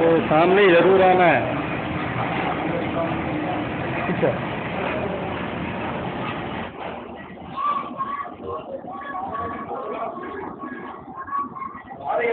तो सामने ही ज़रूर आना है। ठीक है। अरे